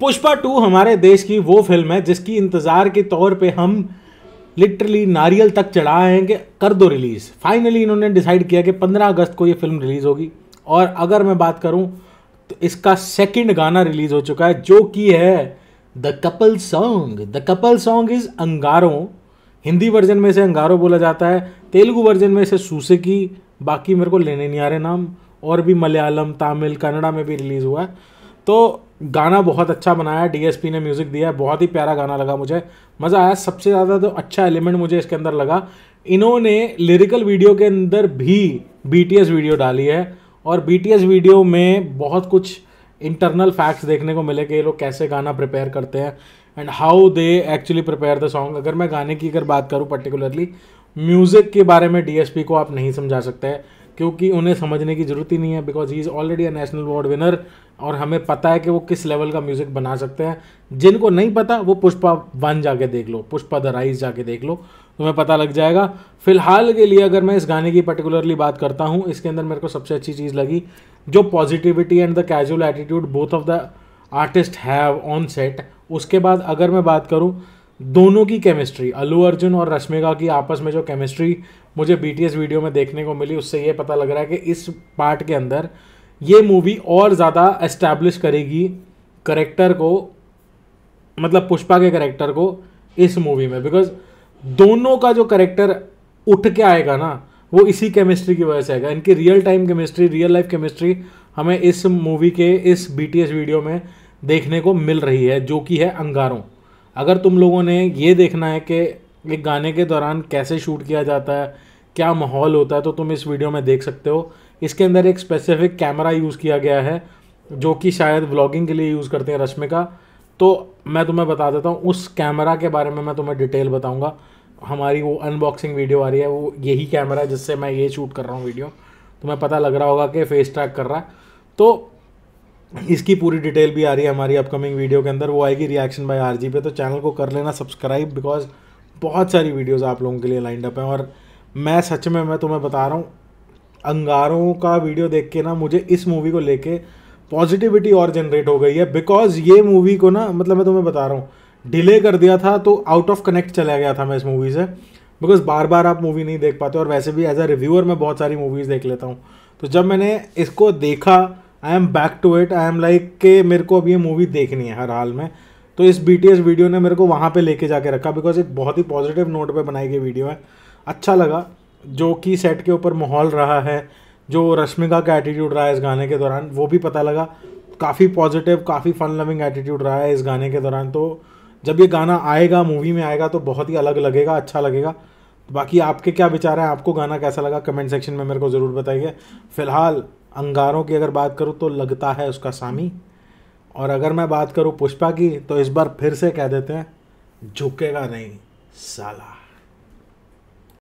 Pushpa to हमारे देश की वो फ़िल्म है जिसकी इंतज़ार के तौर पे हम लिटरली नारियल तक चढ़ाए हैं कि कर दो रिलीज़। फाइनली इन्होंने डिसाइड किया कि 15 अगस्त को ये फ़िल्म रिलीज़ होगी। और अगर मैं बात करूँ तो इसका सेकंड गाना रिलीज़ हो चुका है, जो कि है the couple song the couple song is Angaaron, Hindi version में से अंगारो बोला जाता है, तेलुगु वर्जन में से सूसेकी बाकी मेरे को लेने नहीं आ रहे नाम। और भी मलयालम, तमिल, कन्नड़ा में भी रिलीज़ हुआ है। तो गाना बहुत अच्छा बनाया डीएसपी ने म्यूज़िक दिया है बहुत ही प्यारा गाना लगा मुझे। मज़ा आया, सबसे ज़्यादा तो अच्छा एलिमेंट मुझे इसके अंदर लगा। इन्होंने लिरिकल वीडियो के अंदर भी बीटीएस वीडियो डाली है और बीटीएस वीडियो में बहुत कुछ इंटरनल फैक्ट्स देखने को मिले कि ये लोग कैसे गाना प्रिपेयर करते हैं and how they actually prepare the song अगर मैं गाने की अगर बात करूँ पर्टिकुलरली म्यूज़िक के बारे में डीएसपी को आप नहीं समझा सकते। क्योंकि उन्हें समझने की ज़रूरत ही नहीं है because he is already a national award winner और हमें पता है कि वो किस लेवल का म्यूज़िक बना सकते हैं। जिनको नहीं पता, वो पुष्पा वन जाके देख लो, पुष्पा द राइज जाके देख लो, तुम्हें पता लग जाएगा। फ़िलहाल के लिए अगर मैं इस गाने की पर्टिकुलरली बात करता हूँ, इसके अंदर मेरे को सबसे अच्छी चीज़ लगी, जो positivity and the casual attitude both of the artist have on set उसके बाद अगर मैं बात करूँ दोनों की केमिस्ट्री अल्लू अर्जुन और रश्मिका की आपस में जो केमिस्ट्री मुझे बीटीएस वीडियो में देखने को मिली, उससे ये पता लग रहा है कि इस पार्ट के अंदर ये मूवी और ज़्यादा एस्टैब्लिश करेगी करेक्टर को मतलब पुष्पा के करेक्टर को इस मूवी में। बिकॉज़ दोनों का जो करेक्टर उठ के आएगा ना, वो इसी केमिस्ट्री की वजह से आएगा। इनकी real time chemistry real life chemistry हमें इस मूवी के, इस BTS वीडियो में देखने को मिल रही है, जो कि है अंगारों। अगर तुम लोगों ने ये देखना है कि एक गाने के दौरान कैसे शूट किया जाता है, क्या माहौल होता है तो तुम इस वीडियो में देख सकते हो। इसके अंदर एक स्पेसिफिक कैमरा यूज़ किया गया है, जो कि शायद व्लॉगिंग के लिए यूज़ करते हैं रश्मिका तो मैं तुम्हें बता देता हूँ, उस कैमरा के बारे में मैं तुम्हें डिटेल बताऊँगा। हमारी वो अनबॉक्सिंग वीडियो आ रही है, वो यही कैमरा है जिससे मैं ये शूट कर रहा हूँ वीडियो। तुम्हें पता लग रहा होगा कि फेस ट्रैक कर रहा है। तो इसकी पूरी डिटेल भी आ रही है हमारी अपकमिंग वीडियो के अंदर। वो आएगी रिएक्शन बाय आरजी पे तो चैनल को कर लेना सब्सक्राइब बिकॉज़ बहुत सारी वीडियोज़ आप लोगों के लिए लाइंड अप हैं। और मैं सच में, मैं तुम्हें बता रहा हूँ, अंगारों का वीडियो देख के ना मुझे इस मूवी को लेके पॉजिटिविटी और जनरेट हो गई है। बिकॉज़ ये मूवी को ना मतलब मैं तुम्हें बता रहा हूँ डिले कर दिया था तो आउट ऑफ़ कनेक्ट चला गया था मैं इस मूवी से। बिकॉज़ बार बार आप मूवी नहीं देख पाते, और वैसे भी एज अ रिव्यूअर मैं बहुत सारी मूवीज़ देख लेता हूँ। तो जब मैंने इसको देखा I am back to it I am like के मेरे को अब ये मूवी देखनी है हर हाल में। तो इस बीटीएस वीडियो ने मेरे को वहाँ पे लेके जाके रखा बिकॉज़ एक बहुत ही पॉजिटिव नोट पे बनाई गई वीडियो है। अच्छा लगा, जो कि सेट के ऊपर माहौल रहा है, जो रश्मिका का एटीट्यूड रहा है इस गाने के दौरान, वो भी पता लगा। काफ़ी पॉजिटिव काफ़ी फन लविंग एटीट्यूड रहा है इस गाने के दौरान। तो जब ये गाना आएगा मूवी में आएगा तो बहुत ही अलग लगेगा अच्छा लगेगा। बाकी आपके क्या विचार हैं? आपको गाना कैसा लगा? कमेंट सेक्शन में मेरे को ज़रूर बताइए। फ़िलहाल अंगारों की अगर बात करूँ तो लगता है उसका सामी। और अगर मैं बात करूँ पुष्पा की तो इस बार फिर से कह देते हैं, झुकेगा नहीं, साला।